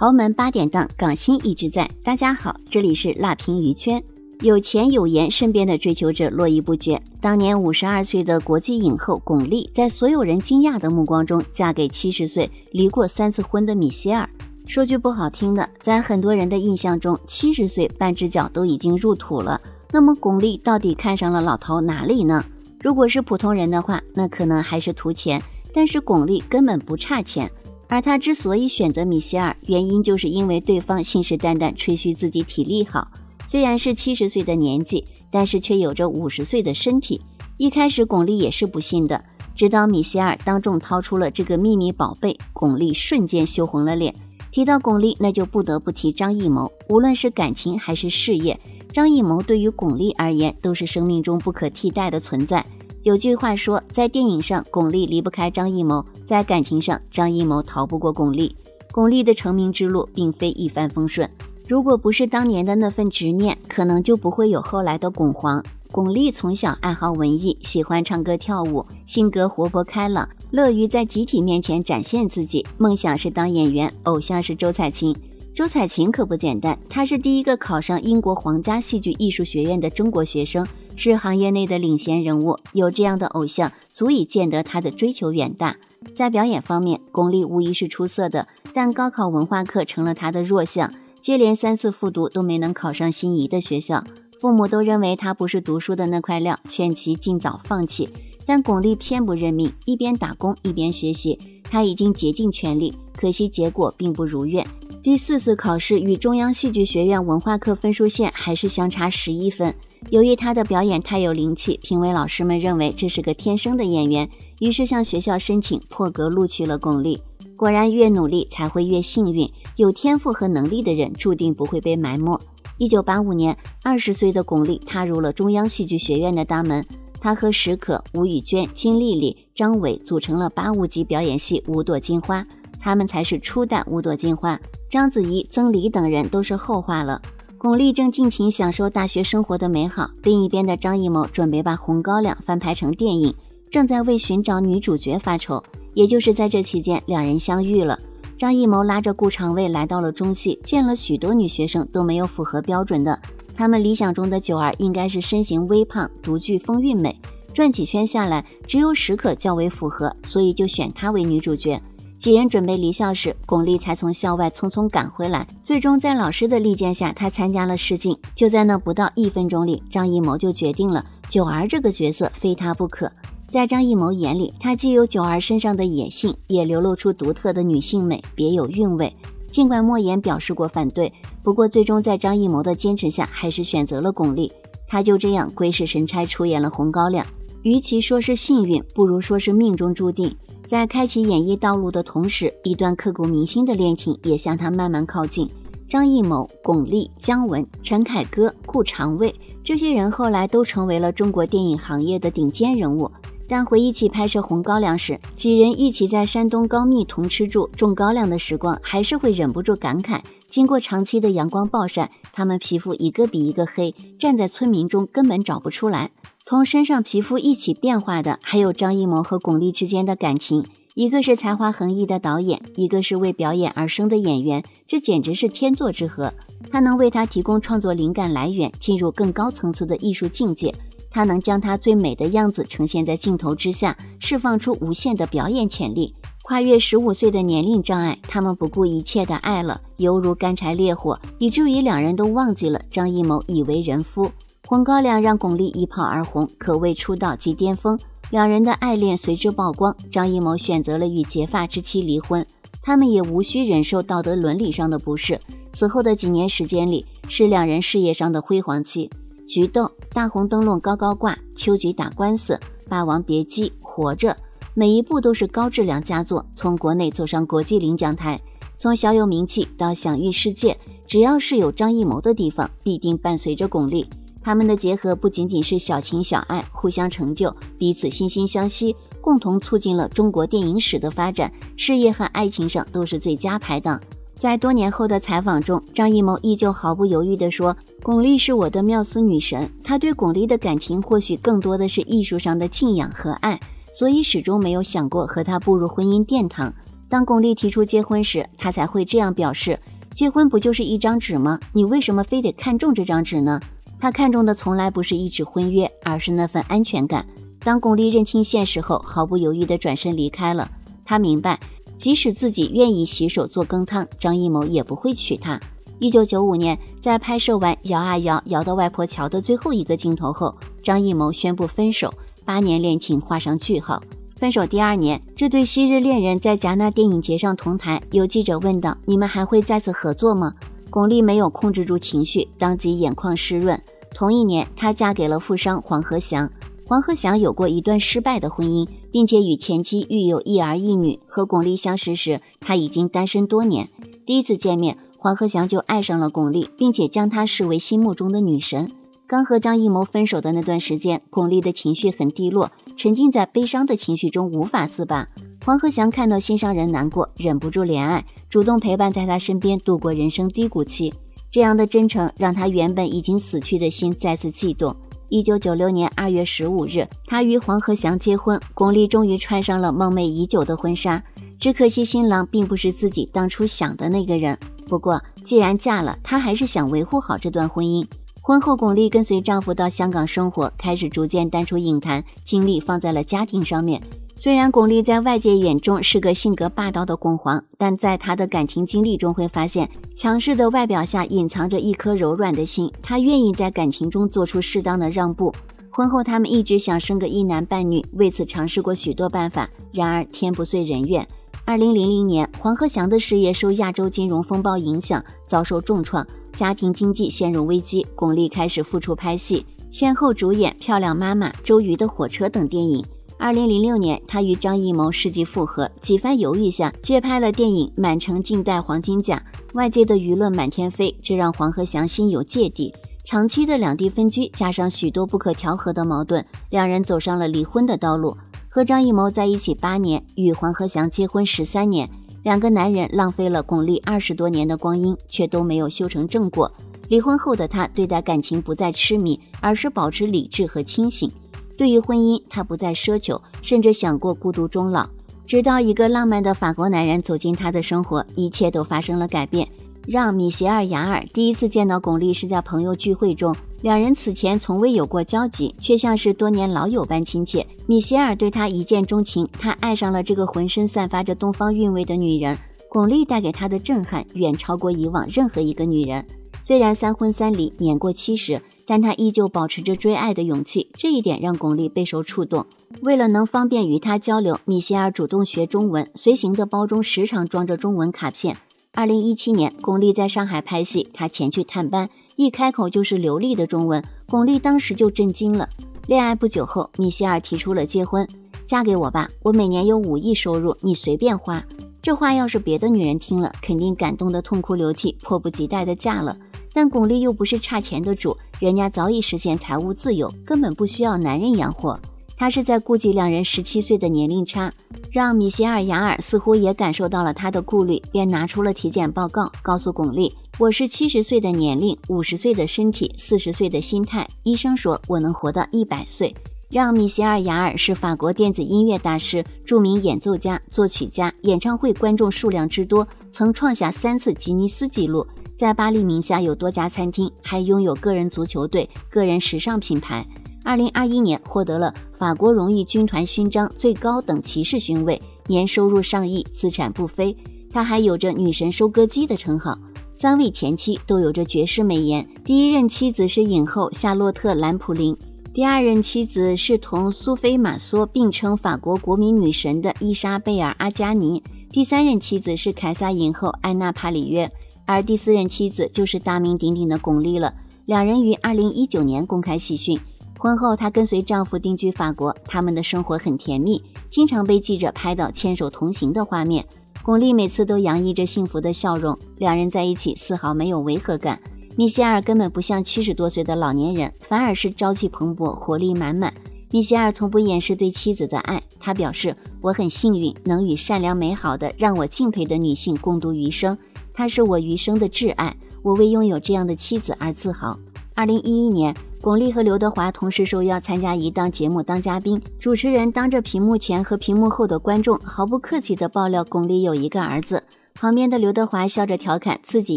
豪门八点档，港星一直在。大家好，这里是辣评娱圈。有钱有颜，身边的追求者络绎不绝。当年五十二岁的国际影后巩俐，在所有人惊讶的目光中，嫁给七十岁离过三次婚的米歇尔。说句不好听的，在很多人的印象中，七十岁半只脚都已经入土了。那么巩俐到底看上了老头哪里呢？如果是普通人的话，那可能还是图钱。但是巩俐根本不差钱。而他之所以选择米歇尔，原因就是因为对方信誓旦旦吹嘘自己体力好，虽然是七十岁的年纪，但是却有着五十岁的身体。一开始巩俐也是不信的，直到米歇尔当众掏出了这个秘密宝贝，巩俐瞬间羞红了脸。提到巩俐，那就不得不提张艺谋。无论是感情还是事业，张艺谋对于巩俐而言都是生命中不可替代的存在。有句话说，在电影上，巩俐离不开张艺谋；在感情上，张艺谋逃不过巩俐。巩俐的成名之路并非一帆风顺，如果不是当年的那份执念，可能就不会有后来的巩皇。巩俐从小爱好文艺，喜欢唱歌跳舞，性格活泼开朗，乐于在集体面前展现自己。梦想是当演员，偶像是周采芹。周采芹可不简单，她是第一个考上英国皇家戏剧艺术学院的中国学生。是行业内的领衔人物，有这样的偶像，足以见得他的追求远大。在表演方面，巩俐无疑是出色的，但高考文化课成了他的弱项，接连三次复读都没能考上心仪的学校。父母都认为他不是读书的那块料，劝其尽早放弃。但巩俐偏不认命，一边打工一边学习，他已经竭尽全力，可惜结果并不如愿。第四次考试与中央戏剧学院文化课分数线还是相差十一分。由于他的表演太有灵气，评委老师们认为这是个天生的演员，于是向学校申请破格录取了巩俐。果然，越努力才会越幸运，有天赋和能力的人注定不会被埋没。一九八五年，二十岁的巩俐踏入了中央戏剧学院的大门，她和史可、吴宇娟、金丽丽、张伟组成了八五级表演系五朵金花，他们才是初代五朵金花。章子怡、曾黎等人都是后话了。巩俐正尽情享受大学生活的美好，另一边的张艺谋准备把《红高粱》翻拍成电影，正在为寻找女主角发愁。也就是在这期间，两人相遇了。张艺谋拉着顾长卫来到了中戏，见了许多女学生都没有符合标准的。他们理想中的九儿应该是身形微胖、独具风韵美。转几圈下来，只有史可较为符合，所以就选她为女主角。几人准备离校时，巩俐才从校外匆匆赶回来。最终在老师的力荐下，她参加了试镜。就在那不到一分钟里，张艺谋就决定了九儿这个角色非她不可。在张艺谋眼里，她既有九儿身上的野性，也流露出独特的女性美，别有韵味。尽管莫言表示过反对，不过最终在张艺谋的坚持下，还是选择了巩俐。她就这样鬼使神差出演了《红高粱》。与其说是幸运，不如说是命中注定。在开启演艺道路的同时，一段刻骨铭心的恋情也向他慢慢靠近。张艺谋、巩俐、姜文、陈凯歌、顾长卫这些人后来都成为了中国电影行业的顶尖人物。但回忆起拍摄《红高粱》时，几人一起在山东高密同吃住种高粱的时光，还是会忍不住感慨：经过长期的阳光暴晒，他们皮肤一个比一个黑，站在村民中根本找不出来。同身上皮肤一起变化的，还有张艺谋和巩俐之间的感情。一个是才华横溢的导演，一个是为表演而生的演员，这简直是天作之合。他能为他提供创作灵感来源，进入更高层次的艺术境界。他能将他最美的样子呈现在镜头之下，释放出无限的表演潜力。跨越十五岁的年龄障碍，他们不顾一切的爱了，犹如干柴烈火，以至于两人都忘记了张艺谋已为人夫。红高粱让巩俐一炮而红，可谓出道即巅峰。两人的爱恋随之曝光，张艺谋选择了与结发之妻离婚，他们也无需忍受道德伦理上的不适。此后的几年时间里，是两人事业上的辉煌期。菊豆、大红灯笼高高挂、秋菊打官司、霸王别姬、活着，每一部都是高质量佳作，从国内走上国际领奖台。从小有名气到享誉世界，只要是有张艺谋的地方，必定伴随着巩俐。他们的结合不仅仅是小情小爱，互相成就，彼此惺惺相惜，共同促进了中国电影史的发展。事业和爱情上都是最佳拍档。在多年后的采访中，张艺谋依旧毫不犹豫地说：“巩俐是我的缪斯女神。”他对巩俐的感情或许更多的是艺术上的敬仰和爱，所以始终没有想过和她步入婚姻殿堂。当巩俐提出结婚时，他才会这样表示：“结婚不就是一张纸吗？你为什么非得看中这张纸呢？”他看中的从来不是一纸婚约，而是那份安全感。当巩俐认清现实后，毫不犹豫地转身离开了。他明白，即使自己愿意洗手做羹汤，张艺谋也不会娶她。一九九五年，在拍摄完摇啊摇，摇到外婆桥的最后一个镜头后，张艺谋宣布分手，八年恋情画上句号。分手第二年，这对昔日恋人在戛纳电影节上同台。有记者问道：“你们还会再次合作吗？”巩俐没有控制住情绪，当即眼眶湿润。同一年，她嫁给了富商黄和祥。黄和祥有过一段失败的婚姻，并且与前妻育有一儿一女。和巩俐相识时，他已经单身多年。第一次见面。黄鹤祥就爱上了巩俐，并且将她视为心目中的女神。刚和张艺谋分手的那段时间，巩俐的情绪很低落，沉浸在悲伤的情绪中无法自拔。黄鹤祥看到心上人难过，忍不住怜爱，主动陪伴在他身边度过人生低谷期。这样的真诚让他原本已经死去的心再次悸动。一九九六年二月十五日，她与黄河祥结婚，巩俐终于穿上了梦寐已久的婚纱。只可惜新郎并不是自己当初想的那个人。不过，既然嫁了，她还是想维护好这段婚姻。婚后，巩俐跟随丈夫到香港生活，开始逐渐淡出影坛，精力放在了家庭上面。虽然巩俐在外界眼中是个性格霸道的巩皇，但在她的感情经历中会发现，强势的外表下隐藏着一颗柔软的心。她愿意在感情中做出适当的让步。婚后，他们一直想生个一男半女，为此尝试过许多办法。然而，天不遂人愿。二零零零年，黄鹤祥的事业受亚洲金融风暴影响，遭受重创，家庭经济陷入危机。巩俐开始复出拍戏，先后主演《漂亮妈妈》《周瑜的火车》等电影。二零零六年，他与张艺谋世纪复合，几番犹豫下接拍了电影《满城尽带黄金甲》。外界的舆论满天飞，这让黄鹤祥心有芥蒂。长期的两地分居，加上许多不可调和的矛盾，两人走上了离婚的道路。和张艺谋在一起八年，与黄和祥结婚十三年，两个男人浪费了巩俐二十多年的光阴，却都没有修成正果。离婚后的他对待感情不再痴迷，而是保持理智和清醒。对于婚姻，他不再奢求，甚至想过孤独终老。直到一个浪漫的法国男人走进他的生活，一切都发生了改变。让米歇尔·雅尔第一次见到巩俐是在朋友聚会中。两人此前从未有过交集，却像是多年老友般亲切。米歇尔对他一见钟情，他爱上了这个浑身散发着东方韵味的女人。巩俐带给他的震撼远超过以往任何一个女人。虽然三婚三离，年过七十，但他依旧保持着追爱的勇气，这一点让巩俐备受触动。为了能方便与他交流，米歇尔主动学中文，随行的包中时常装着中文卡片。二零一七年，巩俐在上海拍戏，他前去探班。一开口就是流利的中文，巩俐当时就震惊了。恋爱不久后，米歇尔提出了结婚，嫁给我吧，我每年有五亿收入，你随便花。这话要是别的女人听了，肯定感动得痛哭流涕，迫不及待地嫁了。但巩俐又不是差钱的主，人家早已实现财务自由，根本不需要男人养活。她是在顾及两人十七岁的年龄差，让米歇尔·雅尔似乎也感受到了她的顾虑，便拿出了体检报告，告诉巩俐。我是七十岁的年龄，五十岁的身体，四十岁的心态。医生说我能活到一百岁。让米歇尔·雅尔是法国电子音乐大师、著名演奏家、作曲家，演唱会观众数量之多，曾创下三次吉尼斯纪录。在巴黎名下有多家餐厅，还拥有个人足球队、个人时尚品牌。二零二一年获得了法国荣誉军团勋章最高等骑士勋位，年收入上亿，资产不菲。他还有着“女神收割机”的称号。三位前妻都有着绝世美颜，第一任妻子是影后夏洛特·兰普林，第二任妻子是同苏菲·玛索并称法国国民女神的伊莎贝尔·阿加尼，第三任妻子是凯撒影后安娜·帕里约，而第四任妻子就是大名鼎鼎的巩俐了。两人于二零一九年公开喜讯，婚后她跟随丈夫定居法国，他们的生活很甜蜜，经常被记者拍到牵手同行的画面。巩俐每次都洋溢着幸福的笑容，两人在一起丝毫没有违和感。米歇尔根本不像七十多岁的老年人，反而是朝气蓬勃、活力满满。米歇尔从不掩饰对妻子的爱，他表示：“我很幸运能与善良美好的、让我敬佩的女性共度余生，她是我余生的挚爱，我为拥有这样的妻子而自豪。”二零一一年。巩俐和刘德华同时受邀参加一档节目当嘉宾，主持人当着屏幕前和屏幕后的观众毫不客气地爆料巩俐有一个儿子。旁边的刘德华笑着调侃自己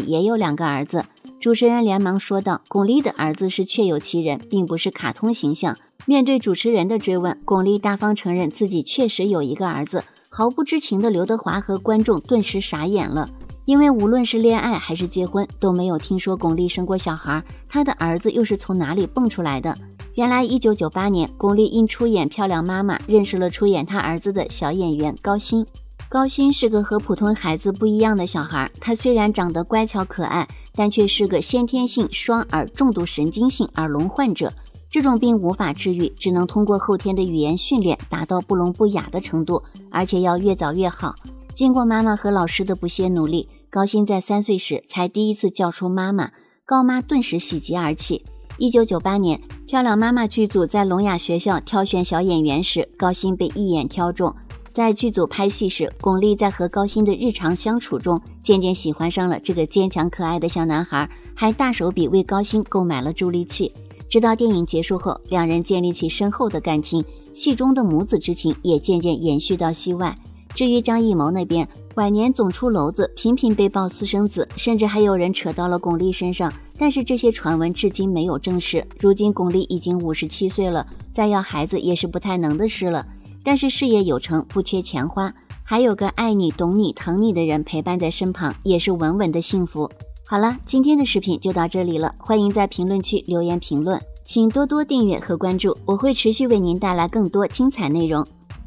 也有两个儿子。主持人连忙说道：“巩俐的儿子是确有其人，并不是卡通形象。”面对主持人的追问，巩俐大方承认自己确实有一个儿子。毫不知情的刘德华和观众顿时傻眼了。因为无论是恋爱还是结婚，都没有听说巩俐生过小孩，她的儿子又是从哪里蹦出来的？原来，一九九八年，巩俐因出演《漂亮妈妈》，认识了出演她儿子的小演员高鑫。高鑫是个和普通孩子不一样的小孩，他虽然长得乖巧可爱，但却是个先天性双耳重度神经性耳聋患者。这种病无法治愈，只能通过后天的语言训练达到不聋不哑的程度，而且要越早越好。经过妈妈和老师的不懈努力，高鑫在三岁时才第一次叫出妈妈，高妈顿时喜极而泣。一九九八年，《漂亮妈妈》剧组在聋哑学校挑选小演员时，高鑫被一眼挑中。在剧组拍戏时，巩俐在和高鑫的日常相处中，渐渐喜欢上了这个坚强可爱的小男孩，还大手笔为高鑫购买了助力器。直到电影结束后，两人建立起深厚的感情，戏中的母子之情也渐渐延续到戏外。至于张艺谋那边，晚年总出篓子，频频被曝私生子，甚至还有人扯到了巩俐身上。但是这些传闻至今没有证实。如今巩俐已经五十七岁了，再要孩子也是不太能的事了。但是事业有成，不缺钱花，还有个爱你、懂你、疼你的人陪伴在身旁，也是稳稳的幸福。好了，今天的视频就到这里了，欢迎在评论区留言评论，请多多订阅和关注，我会持续为您带来更多精彩内容。